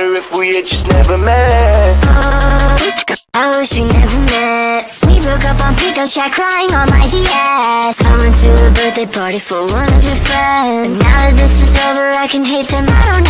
better if we had just never met. Oh, I wish we never met. We broke up on pickup chat crying on my DS I went to a birthday party for one of your friends. But now that this is over I can hate them. I don't know.